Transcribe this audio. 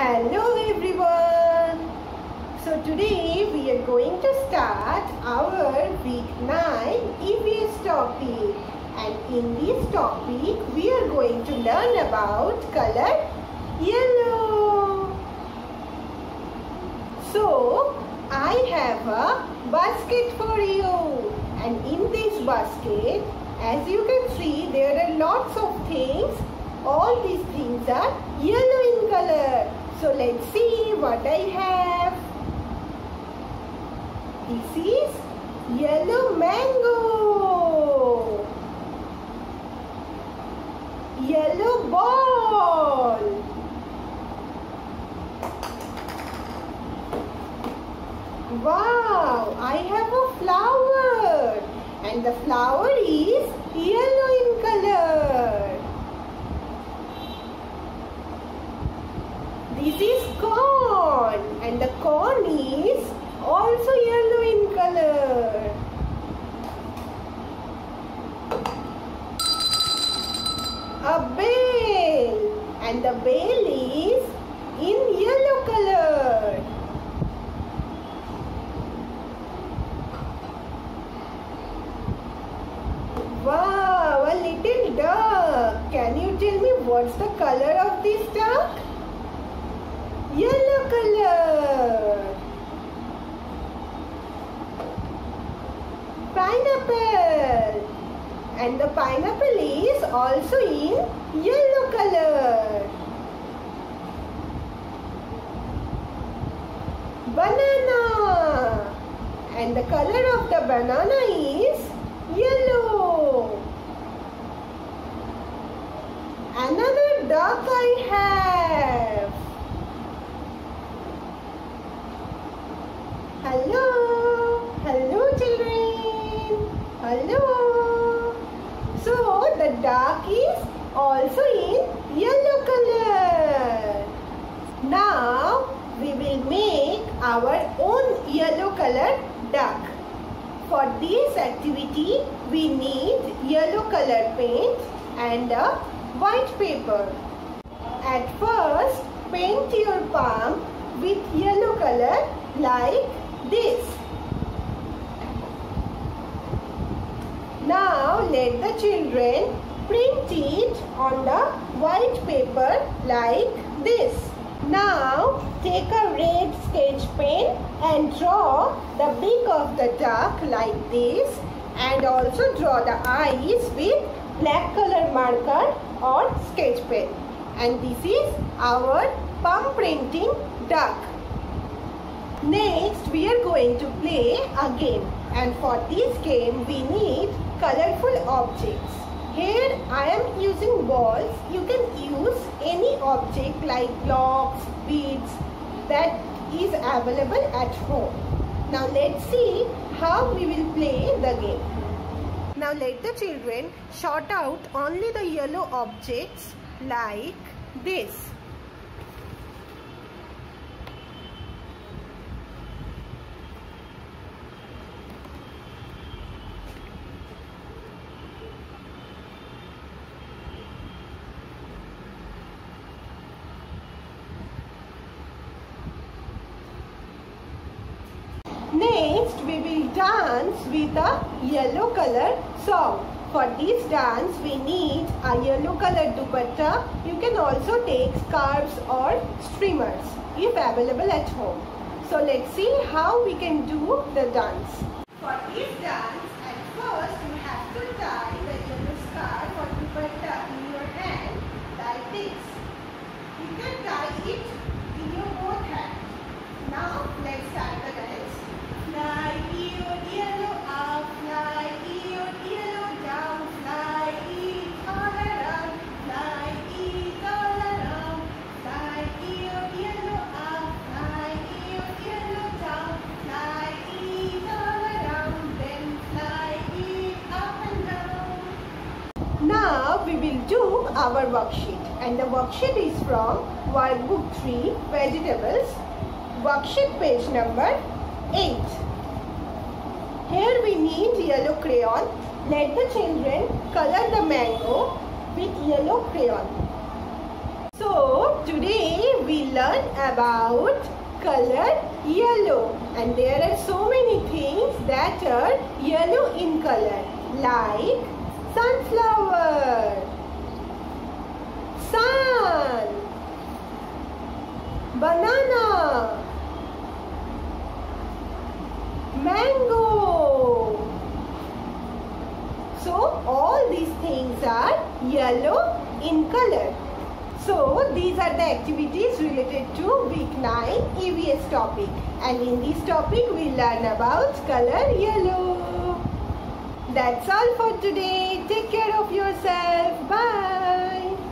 Hello everyone. So today we are going to start our week 9 EVS topic and in this topic we are going to learn about color yellow. So I have a basket for you and in this basket as you can see there are lots of things all these things are yellow in color so let's see what I have. This is yellow mango. Yellow ball. Wow, I have a flower and the flower is yellow in color. This is corn and the corn is also yellow in color. A bell and is in yellow color. Wow, a little duck. Can you tell me what's the color of this duck? Yellow color. Pineapple. And the pineapple is also in yellow color. Banana. And the color of the banana is yellow. Another duck I have. Hello. Hello children. Hello. So the duck is also in yellow color. Now we will make our own yellow color duck. For this activity, we need yellow color paint and a white paper. At first, paint your palm with yellow color like this. Now, let the children print it on the white paper like this. Now take a red sketch pen and draw the beak of the duck like this and also draw the eyes with black color marker or sketch pen. And this is our palm printing duck. Next we are going to play a game and for this game we need colorful objects. Here I am using balls. You can use any object like blocks, beads that is available at home. Now let's see how we will play the game. Now let the children sort out only the yellow objects like this. Next, we will dance with a yellow color song. For this dance, we need a yellow color dupatta. You can also take scarves or streamers if available at home. So let's see how we can do the dance. For this dance, our worksheet and the worksheet is from workbook 3 vegetables worksheet page number 8. Here we need yellow crayon. Let the children color the mango with yellow crayon. So today we learn about color yellow and there are so many things that are yellow in color like sunflower, sun, banana, mango. So all these things are yellow in color. So these are the activities related to week 9 EVS topic and in this topic we learn about color yellow. That's all for today. Take care of yourself. Bye.